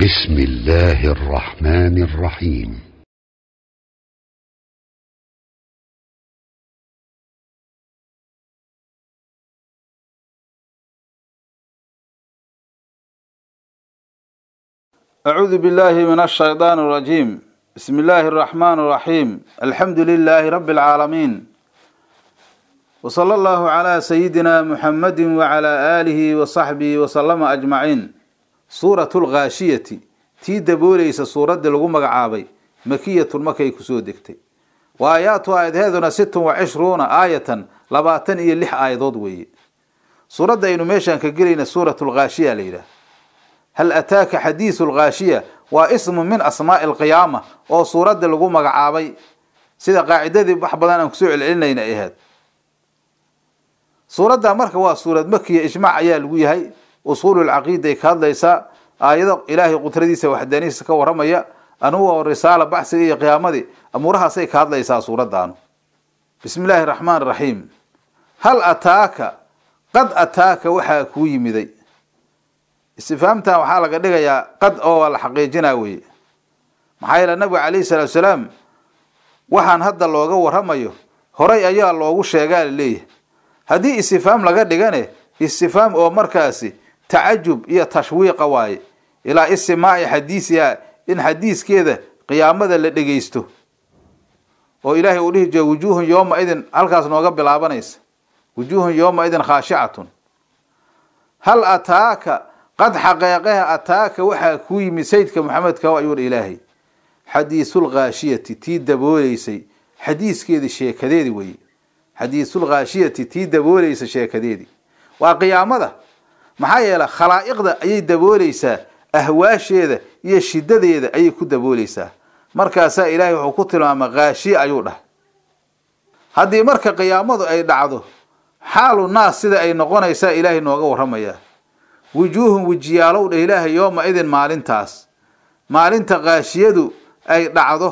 بسم الله الرحمن الرحيم. أعوذ بالله من الشيطان الرجيم. بسم الله الرحمن الرحيم. الحمد لله رب العالمين. وصلى الله على سيدنا محمد وعلى آله وصحبه وسلم أجمعين. suuratu lkhaashiyati tii daboolaysa suuraddii lagu magacaabay. Makiyatun makay ku soo degtay. Wa aayaatu aayadeeduna sittun wa cishruuna aayatan. Labaatan iyo lix aayadood weeye. Suuradda aynu meeshaan ka gelayna suuratu lkhaashiya la yidhaah hal ataaka xadiisu lkhaashiya waa ismu min asmaa'i alqiyaama oo suuradda lagu magacaabay. Sida qaacidadii wax badan aan ku soo celcelinayna ay ahayd. Suuradda marka waa suurad makiya ijmaac ayaa lagu yahay usuululcaqiiday ka hadlaysaa aayado ilaahay qudradiisa waxdaanihiisa ka waramaya anugu risaala baxsiga iyo qiyaamadii amuurahaasay ka hadlaysaa suuraddaanu. Bismi illaahi raxmaan raxiim hal ataaka qad ataaka waxaa kuu yimiday. Istifaamtan waxaa laga dhigayaa qad oo la xaqiijinaa weye maxaa yeele nabiga calayhi salaatu salaam waxaan hadda looga waramayo horay ayaa loogu sheegaa la leeyahay haddii istifaam laga dhigane istifaam oo markaasi tacajub iyo tashwiiqa waaye. Ilaa istimaaci xadiisiha in xadiiskeeda qiyaamada la dhegeysto oo ilaahay uu dhihi jiro wujuuhun yooma idin halkaas nooga bilaabanaysa. Wujuuhun yooma idin khaashicatun hal ataaka qad xaqeeqeha ataaka waxaa kuu yimid sayidka maxamedka ayuur ilaahay xadiisulkhaashiyati tii dabooleysay xadiiskeedii sheekadeedi weye xadiisulkhaashiyati tii dabooleysa sheekadeedii waa qiyaamada maxaa yeele khalaa'iqda ayay dabooleysaa ahwaasheeda iyo shidadeeda ayay ku dabooleysaa markaasaa ilaahay wuxuu ku tilmaama khaashiye ayuu dhahay haddii marka qiyaamadu ay dhacdo xaalu naas sida ay noqonaysaa ilaahay nooga waramayaa wujuuhun wejiyaalow dheh ilaahay yooma idin maalintaas. Maalinta khaashiyadu ay dhacdo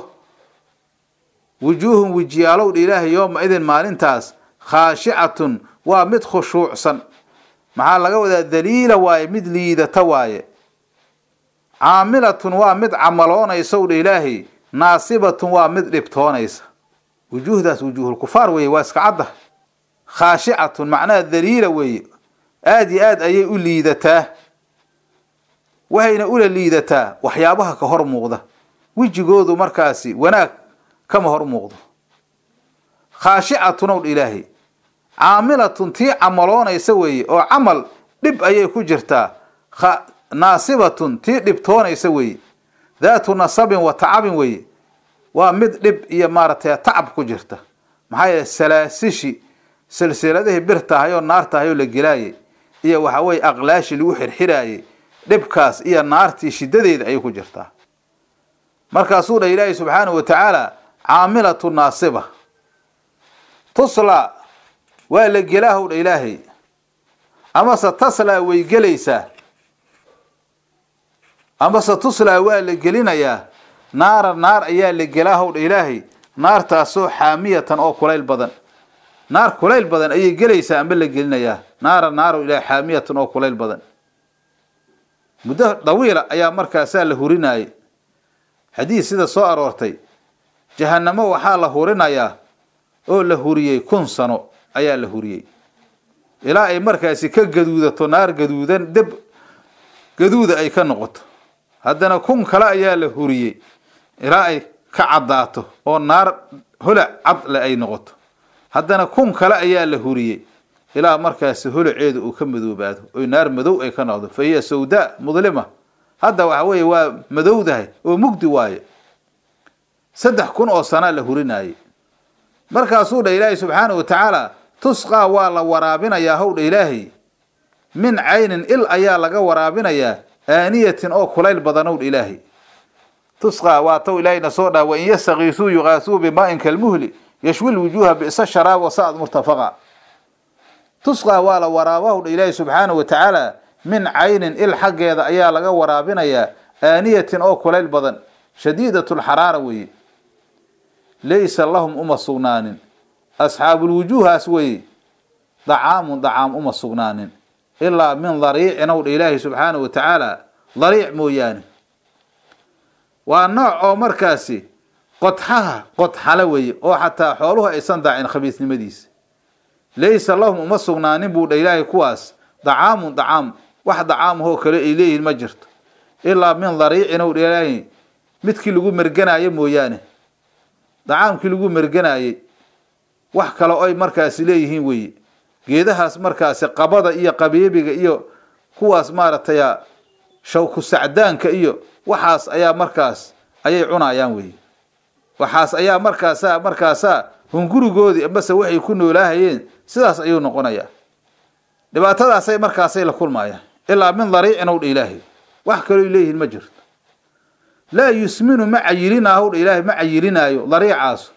wujuuhun wejiyaalow dha ilaahay yooma idin maalintaas khaashicatun waa mid khushuucsan maxaa laga wadaa daliila waaye mid liidata waaye. Caamilatun waa mid camaloonaysa dha ilaahay naasibatun waa mid dhibtoonaysa. Wujuuhdaas wujuuhulkufaar weeye waa iska cadda. Khaashicatun macnaha daliila weeye. Aada iyo aad ayay u liidataa. Waxayna ula liidataa waxyaabaha ka hor muuqda. Wejigoodu markaasi wanaag kama hor muuqdo. Khaashicatun ow ilaahay caamilatun tii camaloonaysa weeye oo camal dhib ayay ku jirtaa. Naasibatun tii dhibtoonaysa weeye. Daatu nasabin wa tacabin weeye. Waa mid dhib iyo maaragtay tacab ku jirta. Maxaa yeele salaasishi silsiladihii bir tahay oo naar la gelaayay iyo waxa weye aqlaashi lagu xirxiraayay dhibkaas iyo naartii shidadeeda ayay ku jirtaa. Markaasuu dha ilaahay subxaanahu wa tacaala caamilatu naasiba. Tuslaa waa la gelaahow dha ilaahay. Amase taslaa way gelaysaa. Amase tuslaa waa la gelinayaa. Naara naar ayaa la gelaahow ilaahay. Naartaasoo xaamiyatan oo kulayl badan. Naar kulayl badan ayay gelaysaa amba la gelinayaa. Naara naarow ilahay xaamiyatan oo kulayl badan. Muddo dawiila ayaa markaasaa la hurinayay xadiis sida soo aroortay. Jahanamo waxaa la hurinayaa oo la huriyey kun sano ayaa la huriyey. Ilaa ay markaasi ka gaduudato naar gaduudan deb gaduuda ay ka noqoto. Haddana kun kale ayaa la huriyey. Ilaa ay ka caddaato oo naar holac cadle ay noqoto. Haddana kun kale ayaa la huriyey. Ilaa markaasi holaceedu uu ka madoobaado. Oy naar madow ay ka noqdo. Fa hiya sawdaa mudlima. Hadda waxa weeye waa madowdahay oo mugdi waaye. Saddex kun oo sanaa la hurinayay markaasuu dha ilaahay subxaana wa tacaala tusqaa waa la waraabinayaa how dha ilaahay. Min caynin il ayaa laga waraabinayaa aaniyatin oo kulayl badanow dha ilaahay. Tusqaa waa tow ilaahayna soo dhaha wain yastakiisuu yuqaasuu bimaa'in kalmuhli yashwi lwujuuha bi'sa sharaab wasa'ad murtafaqa. Tusqaa waa la waraabahu dha ilaahay subxaana wa tacaala min caynin il xaggeeda ayaa laga waraabinayaa aaniyatin oo kulayl badan. Shadiidat lxaraara weeye. Laysa lahum uma sugnaanin asxaabulwujuuhaas weeye dacaamun dacaam uma sugnaanin. Ilaa min dariicin ow dha ilaahi subxaana wa tacaala dariic mooyaane. Waa nooc oo markaasi qodxaha qodxale weeye oo xataa xooluhu aysan daacin khabiisnimadiisa. Laysa lahum uma sugnaanin buu dha ilaahay kuwaas dacaamun dacaam wax dacaamahoo kale ay leeyihiin ma jirto. Ilaa min dariicin ow dha ilaahay midkii lagu merganaayo mooyaane. Dacaamkii lagu merganaayey wax kale oy markaasi leeyihiin weeye geedahaas markaasi qabada iyo qabiibiga iyo kuwaas maaragtay shawku sacdaanka iyo waxaas ayaa markaas ayay cunayaan weeye waxaas ayaa markaasa markaasaa hungurigoodii ambase waxay ku noolaahayeen sidaas ayuu noqonayaa. Dhibaatadaasay markaasay la kulmayaan ilaa min dariicin ow dha ilaahay. Wax kalooy leeyihiin ma jirto. Laa yusminu ma cayilinaaho dha ilaahay ma cayilinaayo dariicaasu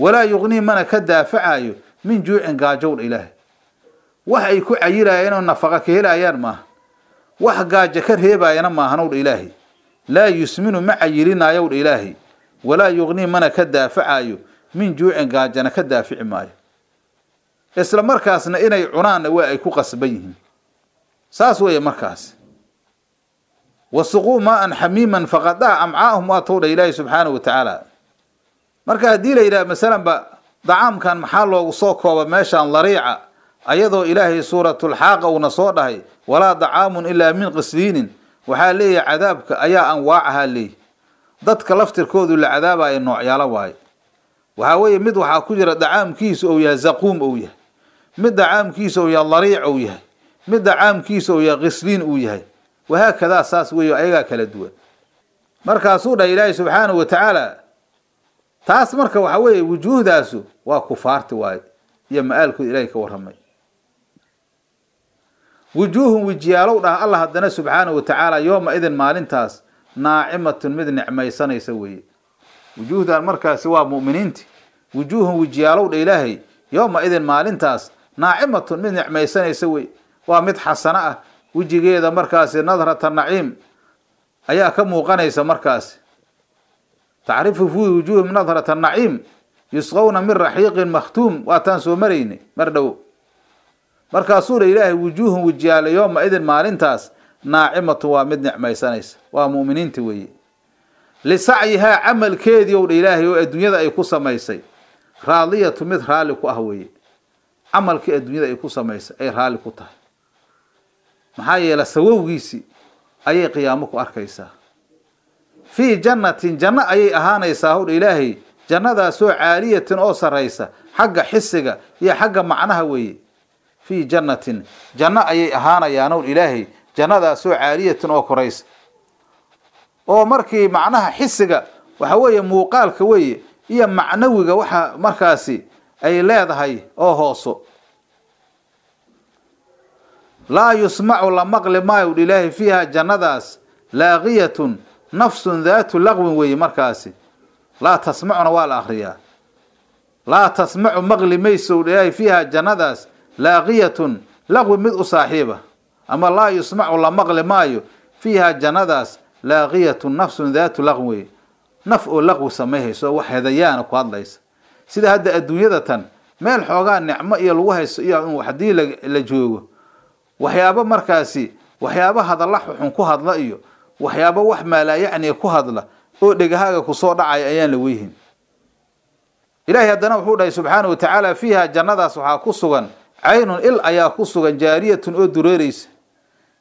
ولا يغني من كدافع من جوع قاجو الإله وحي كعيلا ينو نفقة كهلا ما وح قاجة كرهيبا ينما هنو الإلهي لا يسمن مع يرينا يو الإلهي ولا يغني من كدافع من جوع قاجنا كدافع ما إسلام مركزنا إنا عنان وعيكو قصبيهم ساسو يا مركز. وسقوا ماء حميما فغداء أمعاهم وطول إلهي سبحانه وتعالى. Marka haddii la yidhaha masalanba dacaamkan maxaa loogu soo kooba meeshaan lariica ayadoo ilaahay suuratulxaaqa uuna soo dhahay walaa dacaamun ilaa min qisliinin waxaa leeyahay cadaabka ayaa anwaacahaa leeyahy dadka laftirkoodu la cadaabaya noocyaalo waaye. Waxaa weeye mid waxaa ku jira dacaamkiisa ou yahay zaquum ou yahay. Mid dacaamkiisa ou yahay lariic ou yahay. Mid dacaamkiisa ou yahay qisliin uu yahay. Wahaakadaa saas weeyo ayagaa kala duwan. Markaasuu dhahay ilaahay subxaanahu wa tacaala taas marka waxaa weeye wujuuhdaasu waa kufaarti waaye iyo ma-aalkood ilaahay ka warramay. Wujuuhun wijiyaalow dhah allah haddana subxaanahu wa tacaala yooma idin maalintaas naacimatun mid nicmaysanaysa weeye. Wujuuhdan markaasi waa mu'miniinti. Wujuuhun wijiyaalow dha ilaahay yooma idin maalintaas naacimatun mid nicmaysanaysa wey waa mid xasano ah. Wejigeeda markaasi nadrata naciim ayaa ka muuqanaysa markaasi tacrifu fi wujuuhim nadrata naciim yusqawna min raxiiqin makhtuum waataan soo maraynay mar dhow markaasuu dha ilaahay wujuuhun wijiyaala yooma idin maalintaas naacimatun waa mid nicmaysanaysa waa mu'miniinti weeye lisacyihaa camalkeedii ow dha ilaahay oo adduunyada ay ku samaysay raadiyatu mid raalli ku ah weeye camalkii adduunyada ay ku samaysay ay raalli ku tahay maxaa yeele sawowgiisii ayay qiyaamo ku arkaysaa fii jannatin janno ayay ahaanaysaa howdha ilaahay jannadaasoo caaliyatin oo sarraysa xagga xisiga iyo xagga macnaha weeye. Fii jannatin janno ayay ahaanayaan owl ilaahay jannadaasoo caaliyatin oo koraysa. Oo markii macnaha xisiga waxa weeye muuqaalka weeye iyo macnawiga waxa markaasi ay leedahay oo hooso. Laa yusmacu la maqli maayo ilaahay fiiha jannadaas laaqiyatun nafsun daatu laqwin weeye markaasi. Laa tasmacuna waa la akriyaa laa tasmacu maqli mayso ilaahay fiiha jannadaas laaqiyatun laqwi mid u saaxiiba. Ama laa yusmacu la maqli maayo fiiha jannadaas laaqiyatun nafsun daatu laqwin weeye. Naf oo laqwi samayhayso wax hedayaana ku hadlaysa. Sida hadda adduunyada tan meel xoogaa nicmo iyo lagu haysto iyo haddii la joogo waxyaabo markaasi waxyaabo hadalla xuxun ku hadla iyo waxyaabo wax maalaayacniga ku hadla oo dhegahaaga ku soo dhacaya ayaan la weyhin ilaahay haddana wuxuu dhahay subxaana wa tacaala fiiha jannadaas waxaa ku sugan caynun il ayaa ku sugan jaariyatun oo dureereysa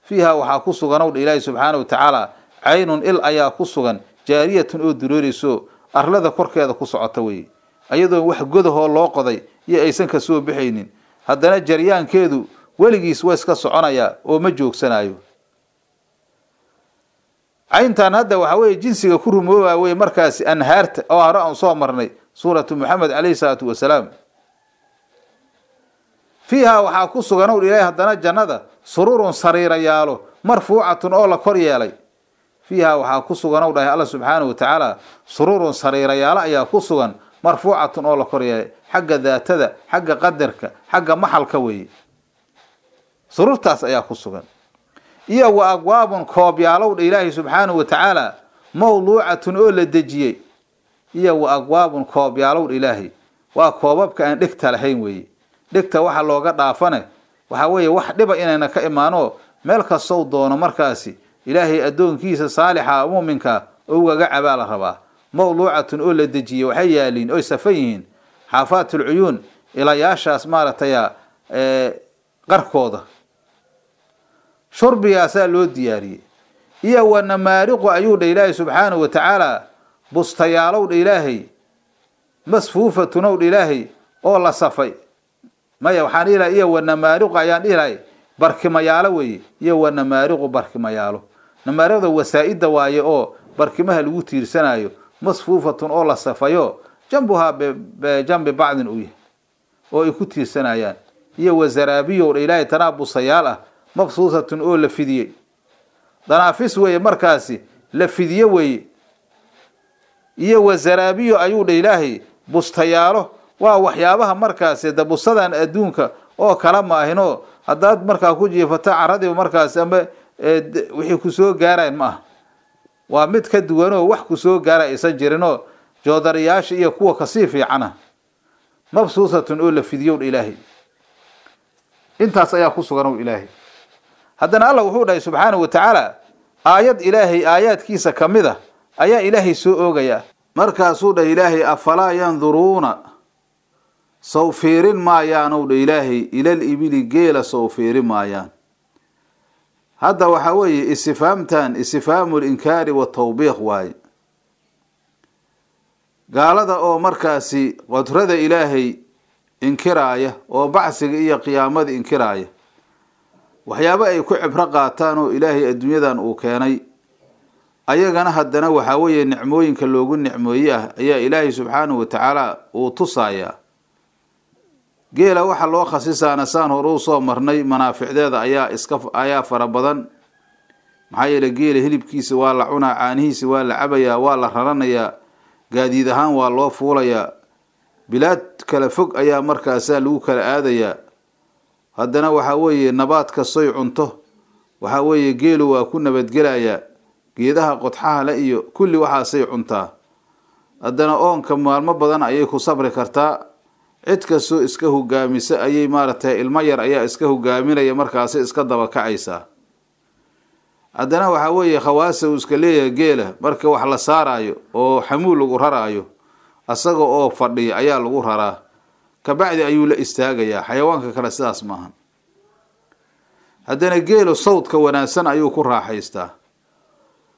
fiiha waxaa ku suganow dha ilaahay subxaana wa tacaala caynun il ayaa ku sugan jaariyatun oo dureereyso arlada korkeeda ku socota weye ayadoon wax godahoo loo qoday iyo aysan ka soo baxaynin haddana jaryaankeedu weligiis waa iska soconayaa oo ma joogsanayo cayntan hadda waxaa weeye jinsiga ku rumoobaa weye markaasi anhaarta oo hore aan soo marnay suuratu moxamed calayhi salaatu wasalaam fiiha waxaa ku sugan ow ilaahay haddana jannada sururun sariirayaalo marfuucatun oo la kor yeelay. Fiiha waxaa ku sugan ow dhahay alla subxaana wa tacaala sururun sariirayaalo ayaa ku sugan marfuucatun oo la kor yeelay. Xagga daatada xagga qadarka xagga maxalka weeye. Sururtaas ayaa ku sugan iyo wa abwaabun koobyaalow ilaahay subxaanahu wa tacaala mawduucatun oo la dejiyey iyo wa abwaabun koobyaalow ilaahay. Waa koobabka aan dhegta lahayn weeye. Dhegta waxa looga dhaafane waxaa weeye wax dhiba inayna ka imaanoo meel kastow doono markaasi ilaahay addoonkiisa saalixa muuminka ugaga cabaa la rabaa. Mawduucatun oo la dejiyey waxay yaaliin oy safan yihiin. Xaafaat ulcuyuun ilayaashaas maaragtay qarkooda shurbigaasaa loo diyaariyey. Iyo wa namaariqu ayuu dha ilaahay subxaanahu wa tacaala bustayaalow dha ilaahay masfuufatun dha ilaahay oo la safay. Maya waxaan dhihi iyo wa namaariqu ayaan dhihi barkimayaalo weeye iyo wa namaariqu barkimayaalo. Namaariqda wasaa-ida waaye oo barkimaha lagu tiirsanayo masfuufatun oo la safayo jambuhaa bijambi bacdin uu yahay oo ay ku tiirsanayaan. Iyo wa zaraabiyow dha ilaahay tanaa busayaal ah mabsuusatun oo la fidiyey. Danaafis weeye markaasi la fidiye weeye. Iyo wa zaraabiyo ayuu dha ilaahay bustayaalo. Waa waxyaabaha markaasi da bustadan adduunka oo kala maahinoo haddaad markaa ku jiifato caradiiba markaas ama wixii ku soo gaarayn ma aha. Waa mid ka duwanoo wax ku soo gaara aysan jirinoo joodariyaasha iyo kuwa ka sii fiicana. Mabsuusatun oo la fidiyow ilaahay. Intaas ayaa ku sugan ilaahay haddana allah wuxuu dhahay subxaanahu wa tacaala aayad ilaahay aayaadkiisa ka mid a ayaa ilaahay soo oogayaa markaasuu dhah ilaahay afalaa yanduruuna? Sow fiirin maayaanow dha ilaahay ilal ibili geela sow fiirin maayaan. Hadda waxaa weeye istifaamtan istifhaamu linkaari watawbiiq waaye. Gaalada oo markaasi qadrada ilaahay inkiraaya oo bacsiga iyo qiyaamada inkiraaya waxyaabo ay ku cibro qaataan oo ilaahay adduunyadan uu keenay. Ayagana haddana waxaa weeye nicmooyinka loogu nicmooye ah ayaa ilaahay subxaanahu wa tacaala uu tusayaa geela waxa loo khasisaana saan hore u soo marnay manaaficdeeda ayaa iska ayaa fara badan. Maxaa yeele geela hilibkiisa waa la cunaa caanihiisa waa la cabayaa waa la raranayaa gaadiid ahaan waa loo fuulayaa. Bilaad kala fog ayaa markaasaa lagu kala aadayaa haddana waxaa weeye nabaad kastoy cunto waxaa weeye geelu waa ku nabadgelayaa geedaha qodxaha le iyo kulli waxaasay cuntaa. Haddana oonka maalmo badan ayay ku sabri kartaa cid kastoo iska hogaamisa ayay maaragtay ilmo yar ayaa iska hogaaminaya markaasay iska dabakacaysaa haddana waxaa weeye khawaasa uu iska leeyahay geela marka wax la saaraayo oo xamuul lagu raraayo asaga oo fadhiya ayaa lagu raraa kabacdi ayuu la istaagayaa. Xayawaanka kale sidaas maahan haddana geelu sawdka wanaagsan ayuu ku raaxaystaa.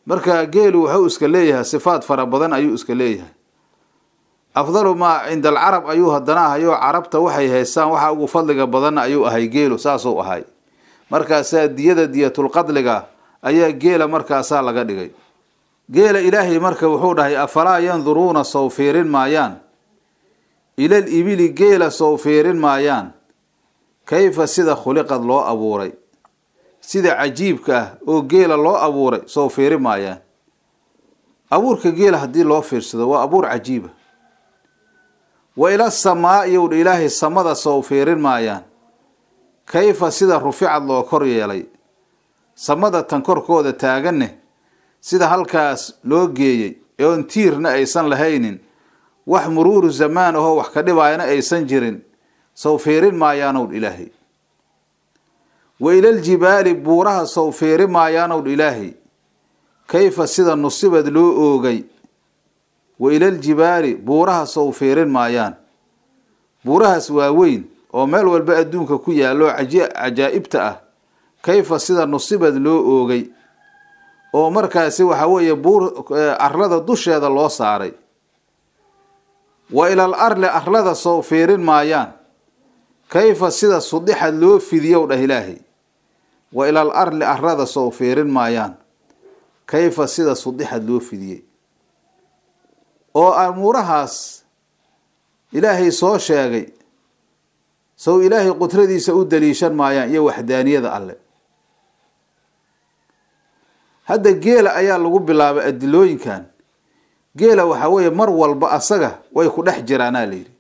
Marka geelu wuxuu iska leeyahay sifaad fara badan ayuu iska leeyahay. Afdalu maa cinda alcarab ayuu haddana ahayoo carabta waxay haystaan waxa ugu fadliga badanna ayuu ahay geelu saasuu ahay. Markaasaa diyada diyatulqadliga ayaa geela markaasaa laga dhigay. Geela ilaahay marka wuxuu dhahay afalaa yanduruuna sow fiirin maayaan ilal ibili geela sow fiirin maayaan. Kayfa sida khuliqad loo abuuray? Sida cajiibka ah oo geela loo abuuray sow fiiri maayaan. Abuurka geela haddii loo fiirsado waa abuur cajiiba wa ila samaa'i owdha ilaahay samada sow fiirin maayaan. Kayfa sida ruficad loo kor yeelay? Samada tan korkooda taaganne sida halkaas loo geeyey oon tiirna aysan lahaynin wax muruuru zamaan ahoo wax ka dhibaayana aysan jirin sow fiirin maayaanowdh ilaahay wa ilaljibaali buuraha sow fiiri maayaanowdh ilaahay kayfa sida nusibad loo oogay? Wa ilaljibaali buuraha sow fiirin maayaan. Buurahaas waaweyn oo meel walba adduunka ku yaallo cajaa'ibta ah kayfa sida nusibad loo oogay? Oo markaasi waxa weeye buur arlada dusheeda loo saaray wa ilal arli arlada sow fiirin maayaan. Kayfa sida sudixad loo fidiyow dhah ilaahay wa ilal arli arlada sow fiirin maayaan. Kayfa sida sudixad loo fidiyey? Oo amuurahaas ilaahay soo sheegay. Sow ilaahay qudradiisa u daliishan maayaan iyo waxdaaniyada alle. Hadda geela ayaa lagu bilaabay adilooyinkan geela waxaa weeye mar walba asaga way ku dhex jiraanaa layidhi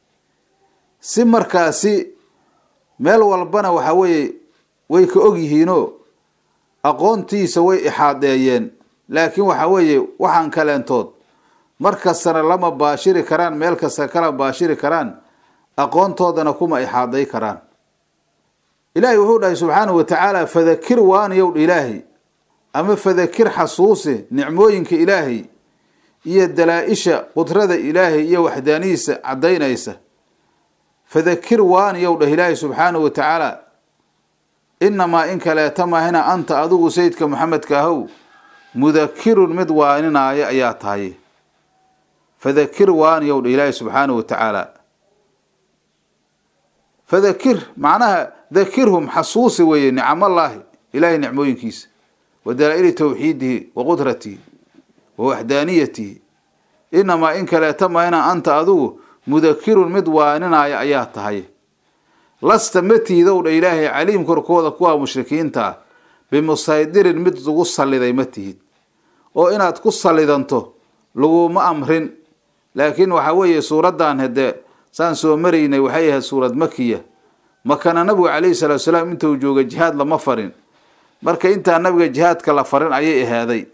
si markaasi meel walbana waxa weeye way ka og yihiinoo aqoontiisa way ixaadeeyeen. Laakiin waxa weeye waxaan kaleentood mar kastana lama baashiri karaan meel kasta kala baashiri karaan aqoontoodana kuma ixaaday karaan. Ilaahay wuxuu dhahay subxaanahu wa tacaala fadakir waaniyow ilaahay ama fadakir xasuusi nicmooyinka ilaahay iyo dalaa-isha qudrada ilaahay iyo waxdaanihiisa caddaynaysa fadakir waaniyow dheh ilaahay subxaanahu wa tacaala inamaa in kaleeta maahina anta adigu sayidka maxamedka ahow mudakirun mid waaninaayo ayaa tahay. Fadakir waaniyow dheh ilaahay subxaanahu wa tacaala. Fadakir macnaha dakirhum xasuusi weeye nicamallaahi ilaahay nicmooyinkiisa wa dalaa-ili tawxiidihi wa qudratihi waxdaaniyatihi inamaa in kaleeta maahina anta adigu mudakirun mid waaninaayo ayaa tahay. Lasta ma tihidow dha ilaahay caliim korkooda kuwa mushrikiinta ah bimusaydirin mid lagu salliday ma tihid. Oo inaad ku sallidanto laguma amrin. Laakiin waxa weeye suuraddan hade saan soo maraynay waxay ahayd suurad makiya. Makana nabigu calayhi salaatu salaam intuu jooga jihaad lama farin. Marka intaa nabiga jihaadka la farin ayay ahaaday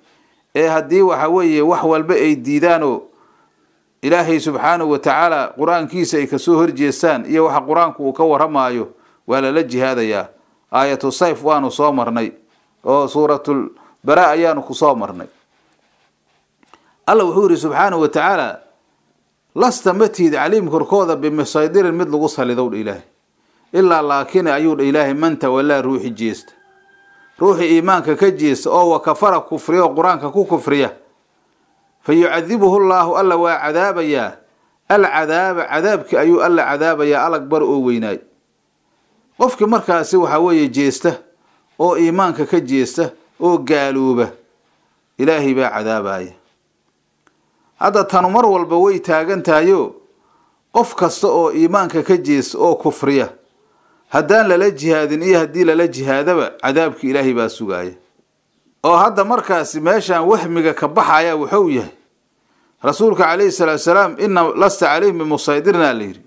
ee haddii waxa weeye wax walba ay diidaanoo ilaahay subxaanahu wa tacaala qur'aankiisa ay ka soo horjeestaan iyo waxa qur'aanku uu ka waramaayo waa lala jihaadayaa. Aayatu sayf waanu soo marnay oo suuratul bara ayaanu ku soo marnay. Alla wuxuu yihi subxaanahu wa tacaala lasta ma tihid caliim korkooda bimusaydirin mid lagu salidow dha ilaahay. Ilaa laakin ayuu dha ilaahay man tawallaa ruuxi jeesta ruuxi iimaanka ka jeesta oo wa kafara kufriya oo qur'aanka ku kufriya fa yucadibuhu llaahu alla waa cadaabayaa alcadaaba cadaabki ayuu alla cadaabayaa alagbar oo weynaay. Qofkii markaasi waxaa weeye jeesta oo iimaanka ka jeesta oo gaalooba ilaahay baa cadaabaya hadda tanu mar walba way taagan tahayo qof kasta oo iimaanka ka jeesta oo kufriya haddaan lala jihaadin iyo haddii lala jihaadaba cadaabki ilaahay baa sugaaya oo hadda markaasi meeshaan wahmiga ka baxaya wuxuu yahay rasuulka calayhi salaatu salaam ina lasta calayhim bimusaydirna la yidhi.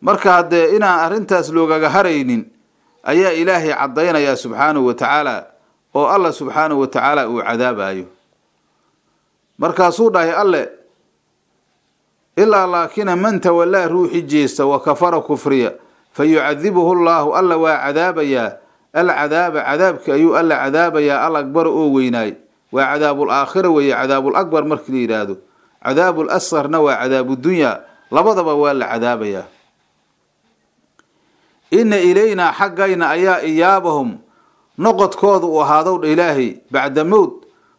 Marka haddee inaan arrintaas loogaga haraynin ayaa ilaahay caddaynayaa subxaanahu wa tacaala oo alla subxaanahu wa tacaala uu cadaabayo markaasuu dhahay alle ilaa laakina man tawallaa ruuxi jeesta wa kafara kufriya fa yucadibuhu llaahu alla waa cadaabayaa alcadaaba cadaabki ayuu alla cadaabayaa al akbar oo weynaay waa cadaabul aakhira weeye cadaabul akbar markii la yidhaahdo cadaabul asqarna waa cadaabudunya labadaba waa la cadaabayaa ina ilaynaa xaggayna ayaa iyaabahum noqodkooda uu ahaadow dha ilaahay bacda mowd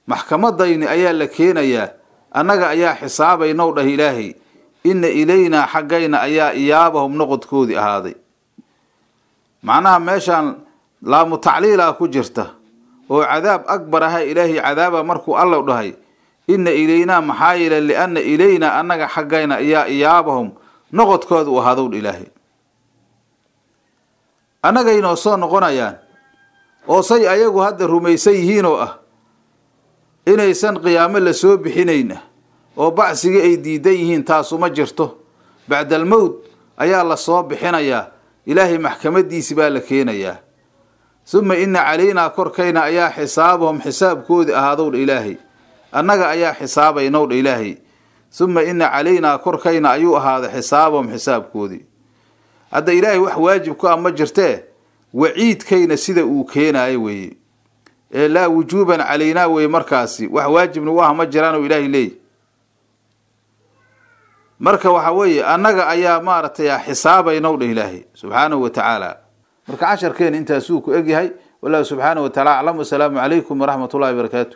maxkamadayni ayaa la keenayaa annaga ayaa xisaabaynow dhah ilaahay ina ilaynaa xaggayna ayaa iyaabahum noqodkoodii ahaaday macnaha meeshaan laamu tacliilaa ku jirta oo cadaab akbar aha ilaahay cadaaba markuu alla dhahay ina ilaynaa maxaa yeele liana ilaynaa annaga xaggayna ayaa iyaabahum. Noqodkooda uu ahaadow dha ilaahay. Annagaynoo soo noqonayaan oo say ayagu hadda rumaysan yihiin oo ah inaysan qiyaamo la soo bixinayn ah oo bacsigii ay diidan yihiin taasuma jirto bacdalmowd ayaa la soo bixinayaa ilaahay maxkamadiisi baa la keenayaa. Suma ina calaynaa korkayna ayaa xisaabahum xisaabkoodii ahaadowdha ilaahay. Annaga ayaa xisaabaynowdha ilaahay. Suma ina calaynaa korkayna ayuu ahaaday xisaabahum xisaabkoodii hadda ilaahay wax waajib ku ah ma jirtee waciidkayna sida uu keenaayo weeye. Ee laa wujuuban calaynaa weye markaasi. Wax waajibna u ah ma jiraanoo ilaahay leey marka waxa weeye annaga ayaa maaragtay xisaabaynow dheh ilaahay subxaanahu wa tacaala. Marka casharkeena intaasuu ku egyahay wallahu subxaanahu wa tacala aclam wasalaamu calaykum waraxmat ullahi barakaatu